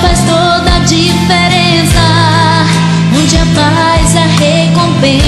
faz toda a diferença. Onde a paz é recompensa.